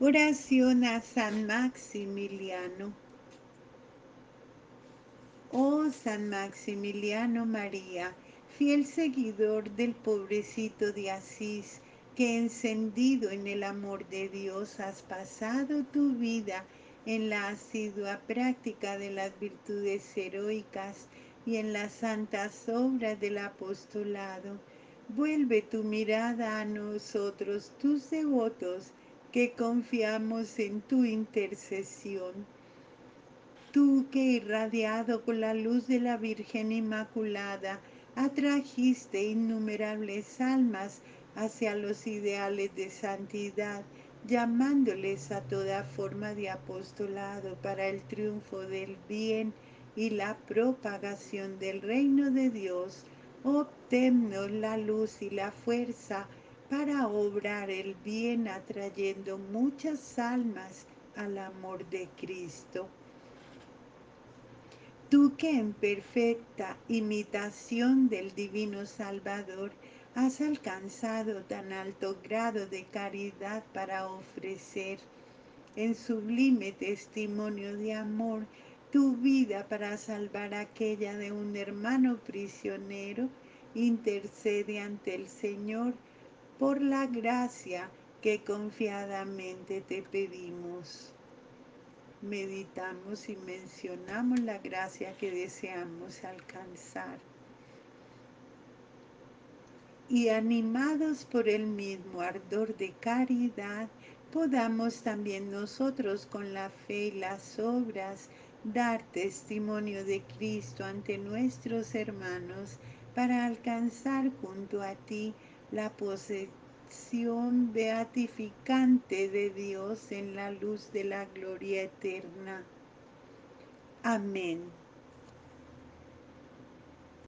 Oración a San Maximiliano. Oh San Maximiliano María, fiel seguidor del pobrecito de Asís, que encendido en el amor de Dios has pasado tu vida en la asidua práctica de las virtudes heroicas y en las santas obras del apostolado. Vuelve tu mirada a nosotros, tus devotos, que confiamos en tu intercesión. Tú que irradiado con la luz de la Virgen Inmaculada, atrajiste innumerables almas hacia los ideales de santidad, llamándoles a toda forma de apostolado para el triunfo del bien y la propagación del reino de Dios, obténnos la luz y la fuerza para obrar el bien atrayendo muchas almas al amor de Cristo. Tú que en perfecta imitación del Divino Salvador has alcanzado tan alto grado de caridad para ofrecer en sublime testimonio de amor tu vida para salvar aquella de un hermano prisionero, intercede ante el Señor por la gracia que confiadamente te pedimos meditamos y mencionamos la gracia que deseamos alcanzar. Y animados por el mismo ardor de caridad, podamos también nosotros con la fe y las obras dar testimonio de Cristo ante nuestros hermanos para alcanzar junto a ti la posesión beatificante de Dios en la luz de la gloria eterna. Amén.